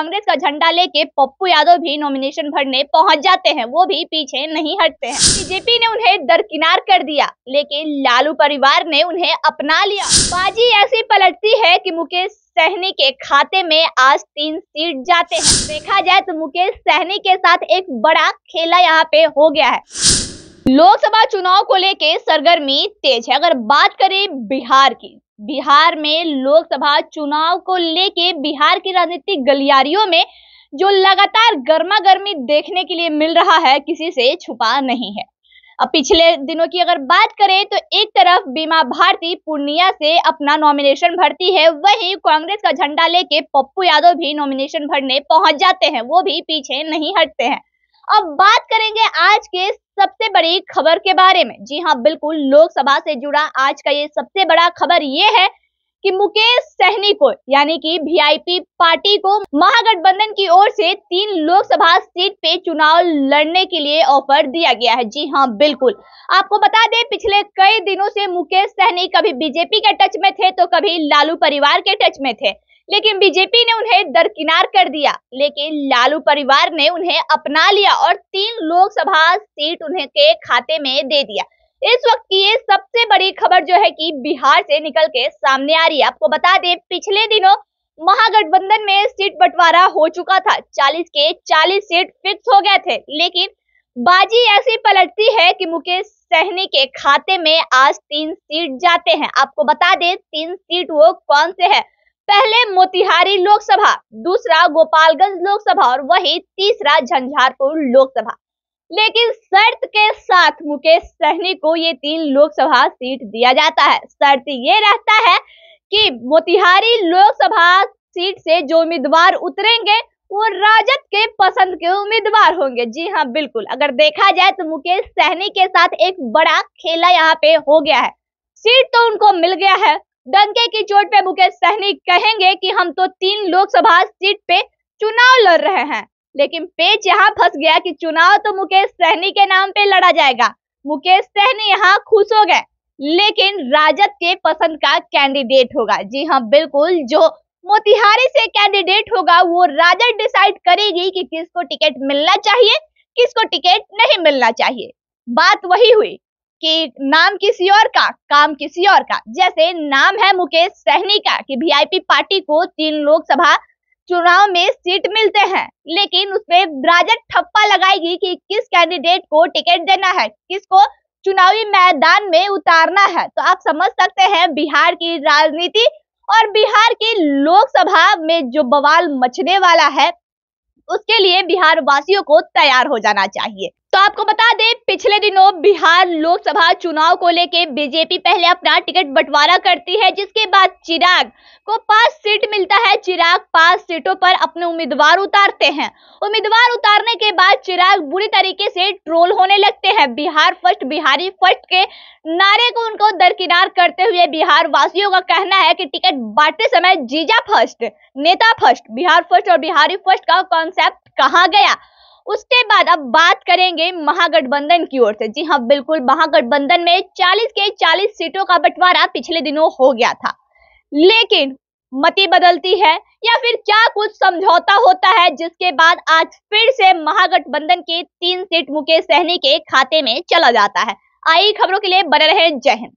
कांग्रेस का झंडा लेके पप्पू यादव भी नॉमिनेशन भरने पहुँच जाते हैं, वो भी पीछे नहीं हटते हैं। बीजेपी ने उन्हें दरकिनार कर दिया, लेकिन लालू परिवार ने उन्हें अपना लिया। बाजी ऐसी पलटती है कि मुकेश सहनी के खाते में आज तीन सीट जाते हैं। देखा जाए तो मुकेश सहनी के साथ एक बड़ा खेला यहाँ पे हो गया है। लोकसभा चुनाव को लेके सरगर्मी तेज है। अगर बात करें बिहार की बिहार में लोकसभा चुनाव को लेके बिहार की राजनीतिक गलियारियों में जो लगातार गर्मा गर्मी देखने के लिए मिल रहा है, किसी से छुपा नहीं है। अब पिछले दिनों की अगर बात करें तो एक तरफ़ बीमा भारती पूर्णिया से अपना नॉमिनेशन भरती है, वहीं कांग्रेस का झंडा लेके पप्पू यादव भी नॉमिनेशन भरने पहुँच जाते हैं, वो भी पीछे नहीं हटते हैं। अब बात करेंगे आज के सबसे बड़ी खबर के बारे में। जी हाँ बिल्कुल, लोकसभा से जुड़ा आज का ये सबसे बड़ा खबर ये है कि मुकेश सहनी को यानी कि वीआईपी पार्टी को महागठबंधन की ओर से तीन लोकसभा सीट पे चुनाव लड़ने के लिए ऑफ़र दिया गया है। जी हाँ बिल्कुल। आपको बता दें, पिछले कई दिनों से मुकेश सहनी कभी बीजेपी के टच में थे तो कभी लालू परिवार के टच में थे। लेकिन बीजेपी ने उन्हें दरकिनार कर दिया। लेकिन लालू परिवार ने उन्हें अपना लिया और तीन लोकसभा सीट उन्हें के खाते में दे दिया। इस वक्त की ये सबसे बड़ी खबर जो है कि बिहार से निकल के सामने आ रही है। आपको बता दें, पिछले दिनों महागठबंधन में सीट बंटवारा हो चुका था। 40 के 40 सीट फिक्स हो गए थे। लेकिन बाजी ऐसी पलटती है कि मुकेश सहनी के खाते में आज तीन सीट जाते हैं। आपको बता दें, तीन सीट वो कौन से है? पहले मोतिहारी लोकसभा, दूसरा गोपालगंज लोकसभा और वही तीसरा झंझारपुर लोकसभा। लेकिन शर्त के साथ मुकेश सहनी को ये तीन लोकसभा सीट दिया जाता है। शर्त ये रहता है कि मोतिहारी लोकसभा सीट से जो उम्मीदवार उतरेंगे, वो राजद के पसंद के उम्मीदवार होंगे। जी हाँ बिल्कुल। अगर देखा जाए तो मुकेश सहनी के साथ एक बड़ा खेला यहाँ पे हो गया है। सीट तो उनको मिल गया है। डंके की चोट पे मुकेश सहनी कहेंगे कि हम तो तीन लोकसभा सीट पे चुनाव लड़ रहे हैं। लेकिन पेच यहाँ फंस गया कि चुनाव तो मुकेश सहनी के नाम पे लड़ा जाएगा। मुकेश सहनी यहाँ खुश हो गए। लेकिन राजद के पसंद का कैंडिडेट होगा। जी हाँ बिल्कुल, जो मोतिहारी से कैंडिडेट होगा, वो राजद डिसाइड करेगी कि किसको टिकट मिलना चाहिए, किसको टिकट नहीं मिलना चाहिए। बात वही हुई। कि नाम किसी और का, काम किसी और का। जैसे नाम है मुकेश सहनी का कि वीआईपी पार्टी को तीन लोकसभा चुनाव में सीट मिलते हैं, लेकिन उसमें राजद ठप्पा लगाएगी कि किस कैंडिडेट को टिकट देना है, किसको चुनावी मैदान में उतारना है। तो आप समझ सकते हैं बिहार की राजनीति और बिहार की लोकसभा में जो बवाल मचने वाला है, उसके लिए बिहार वासियों को तैयार हो जाना चाहिए। तो आपको बता दें पिछले दिनों बिहार लोकसभा चुनाव को लेके बीजेपी पहले अपना टिकट बंटवारा करती है, जिसके बाद चिराग को पाँच सीट मिलता है। चिराग पाँच सीटों पर अपने उम्मीदवार उतारते हैं। उम्मीदवार उतारने के बाद चिराग बुरी तरीके से ट्रोल होने लगते हैं। बिहार फ़र्स्ट, बिहारी फ़र्स्ट के नारे को उनको दरकिनार करते हुए बिहार वासियों का कहना है कि टिकट बांटते समय जीजा फ़र्स्ट, नेता फ़र्स्ट, बिहार फ़र्स्ट और बिहारी फ़र्स्ट का कॉन्सेप्ट कहा गया? उसके बाद अब बात करेंगे महागठबंधन की ओर से। जी हाँ बिल्कुल, महागठबंधन में 40 के 40 सीटों का बंटवारा पिछले दिनों हो गया था। लेकिन मती बदलती है या फिर क्या कुछ समझौता होता है, जिसके बाद आज फिर से महागठबंधन के तीन सीट मुकेश सहनी के खाते में चला जाता है। आई खबरों के लिए बने रहे जय हिंद।